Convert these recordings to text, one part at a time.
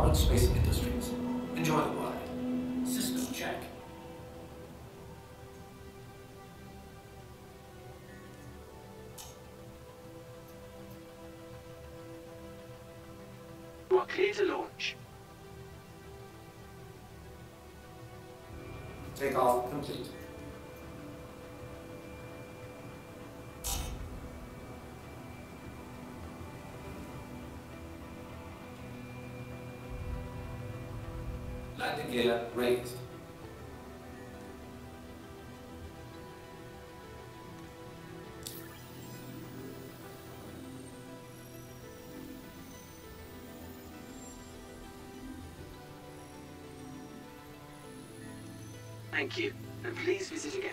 Roberts Space Industries. Raised. Thank you, and please visit again.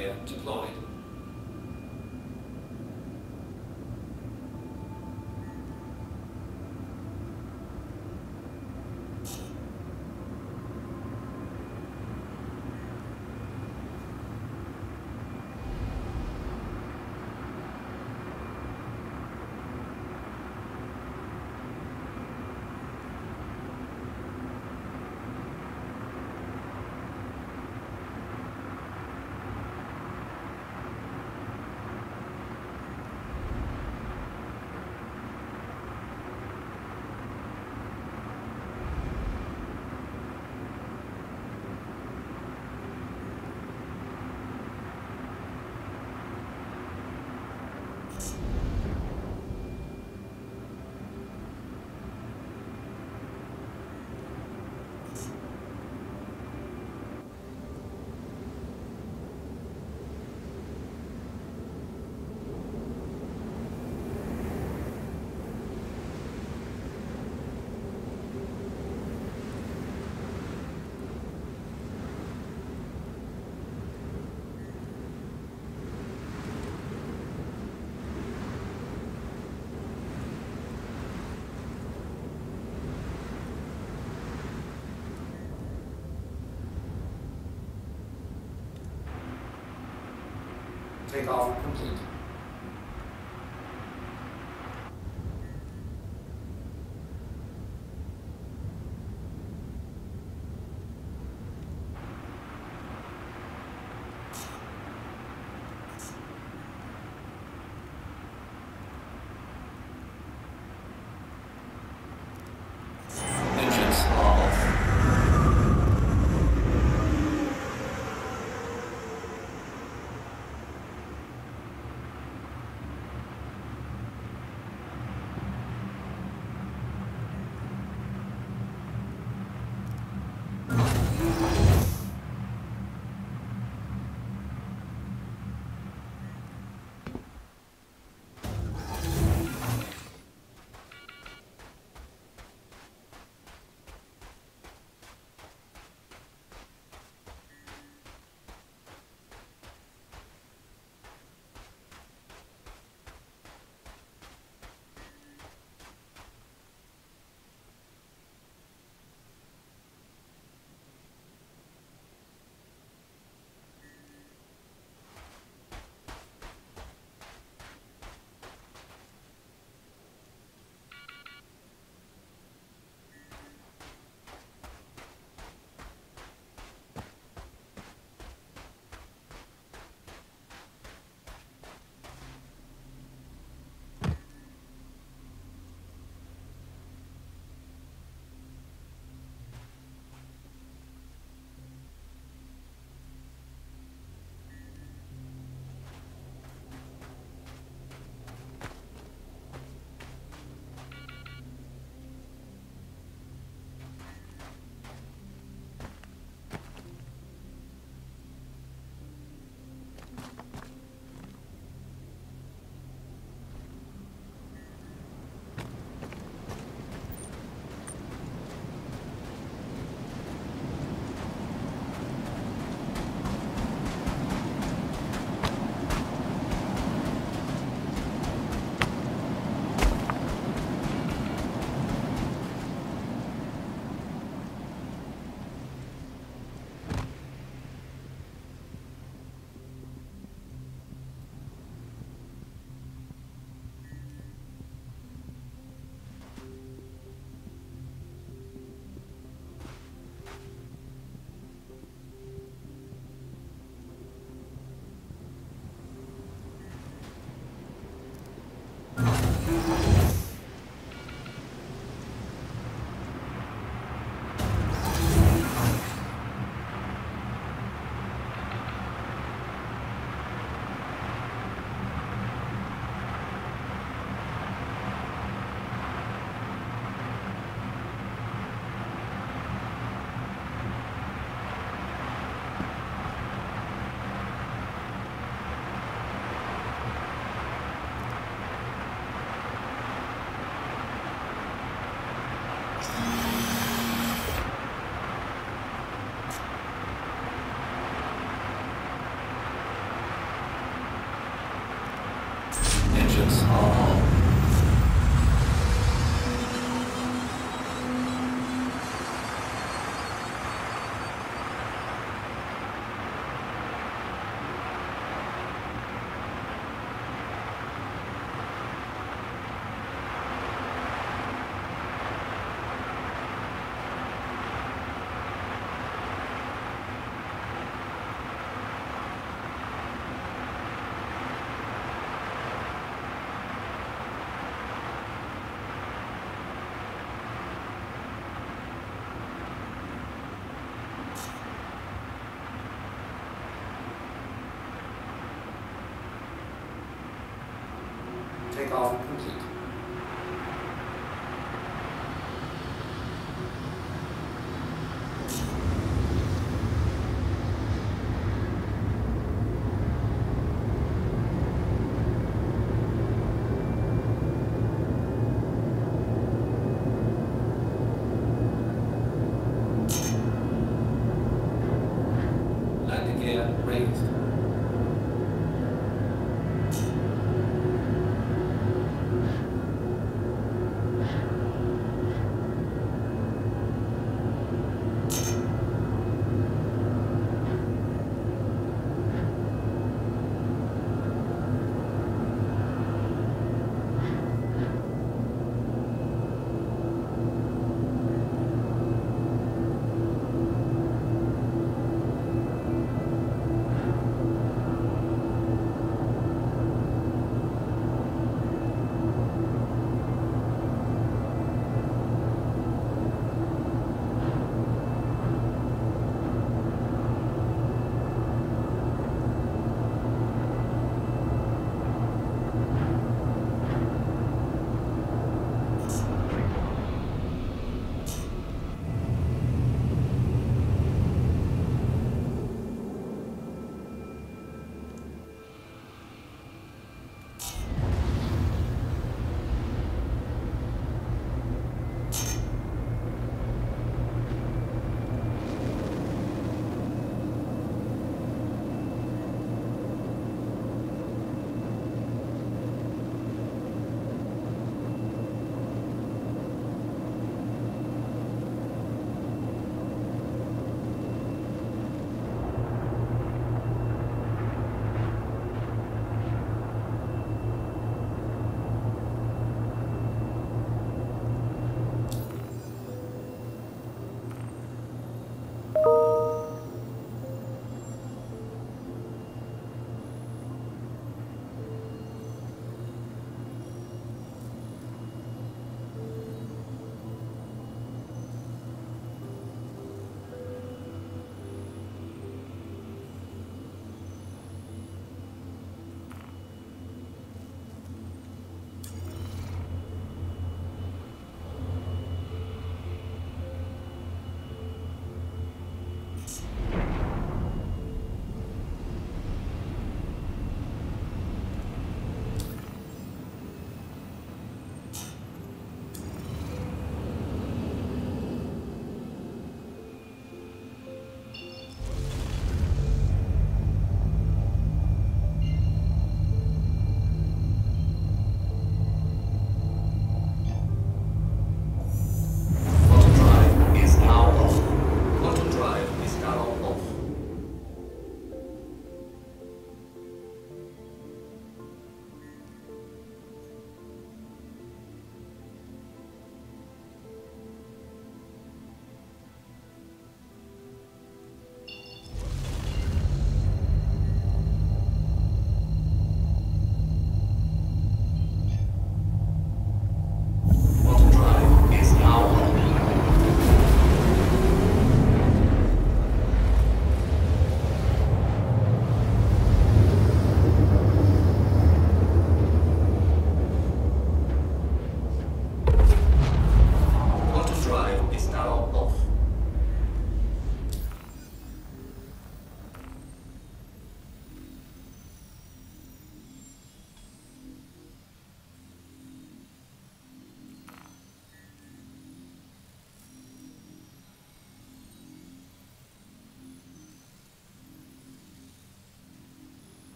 Gear deployed. Takeoff complete. Engines Takeoff complete. Landing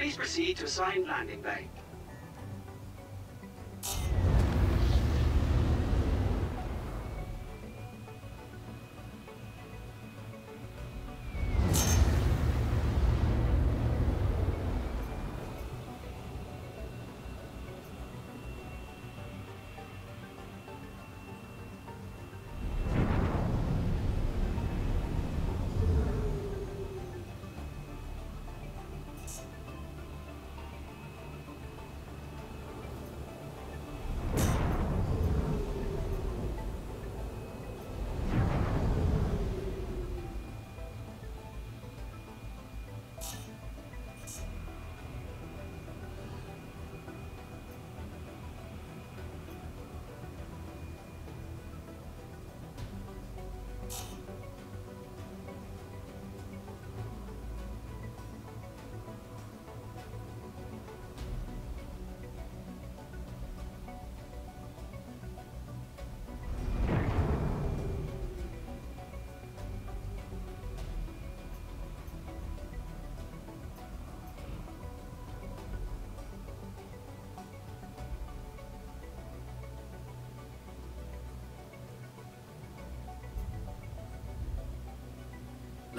Please proceed to assigned landing bay.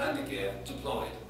Landing gear deployed.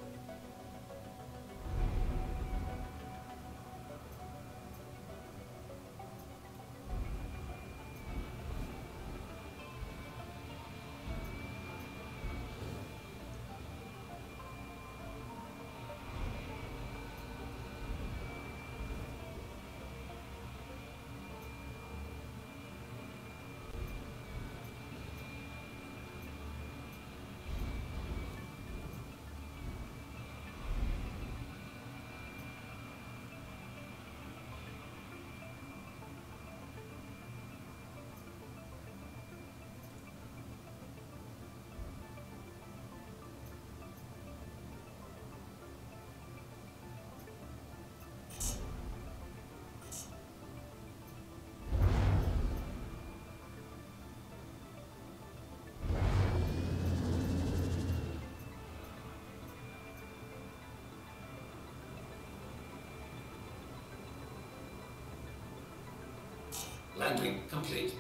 Landing complete.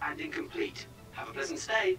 Landing complete. Have a pleasant stay.